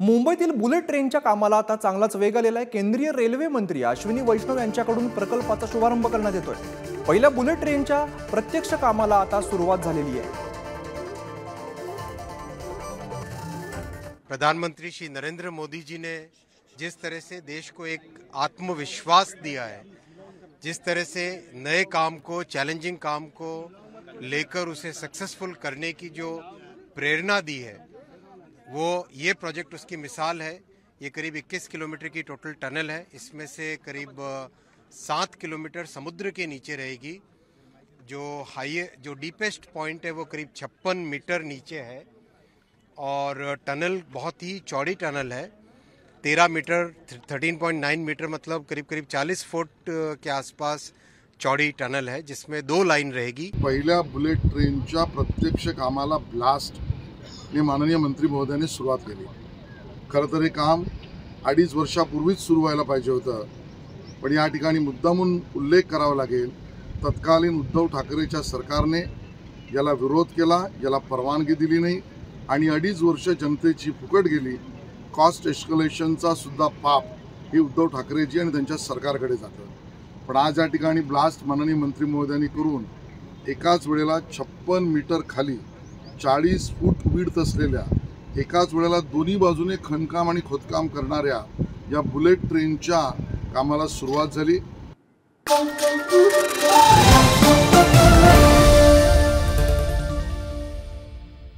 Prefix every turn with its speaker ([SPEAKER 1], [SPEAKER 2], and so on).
[SPEAKER 1] मुंबईतील बुलेट ट्रेनच्या कामाला आता चांगलाच वेग आलेला आहे. केंद्रीय रेल्वे मंत्री अश्विनी वैष्णव यांच्याकडून प्रकल्पाचा शुभारंभ करण्यात येतोय. पहिल्या बुलेट ट्रेनच्या प्रत्यक्ष कामाला आता सुरुवात झालेली आहे.
[SPEAKER 2] प्रधानमंत्री श्री नरेंद्र मोदी जी ने जिस तरह से देश को एक आत्मविश्वास दिया है, जिस तरह से नए काम को चैलेंजिंग काम को लेकर उसे सक्सेसफुल करने की जो प्रेरणा दी है वो, ये प्रोजेक्ट उसकी मिसाल है। ये करीब 21 किलोमीटर की टोटल टनल है। इसमें से करीब सात किलोमीटर समुद्र के नीचे रहेगी। जो हाई, जो डीपेस्ट पॉइंट है वो करीब छप्पन मीटर नीचे है। और टनल बहुत ही चौड़ी टनल है। तेरह metre thirteen point nine metre मतलब करीब करीब चालीस फुट के आसपास चौड़ी टनल है, जिसमें दो लाइन रहेगी।
[SPEAKER 3] पहिल्या बुलेट ट्रेनच्या प्रत्यक्ष कामाला ब्लास्ट मी माननीय मंत्री महोदयाने सुरुवात केली. खरं तर हे काम अडीच वर्षापूर्वीच सुरू व्हायला पाहिजे होतं. पण या ठिकाणी मुद्दामून उल्लेख करावा लागेल. तत्कालीन उद्धव ठाकरेच्या सरकारने याला विरोध केला याला परवानगी दिली नाही आणि अडीच वर्ष जनतेची फुकट गेली. कॉस्ट एस्कलेशनचा सुद्धा पाप हे उद्धव ठाकरेजी आणि त्यांच्या सरकारकडे जातं. पण आज या ठिकाणी ब्लास्ट माननीय मंत्री महोदयांनी करून एकाच वेळेला छप्पन मीटर खाली चाळीस फूट विड्थ असलेल्या एकाच वेळेला दोन्ही बाजूने खणकाम आणि खोदकाम करणाऱ्या या बुलेट ट्रेनच्या कामाला सुरुवात झाली.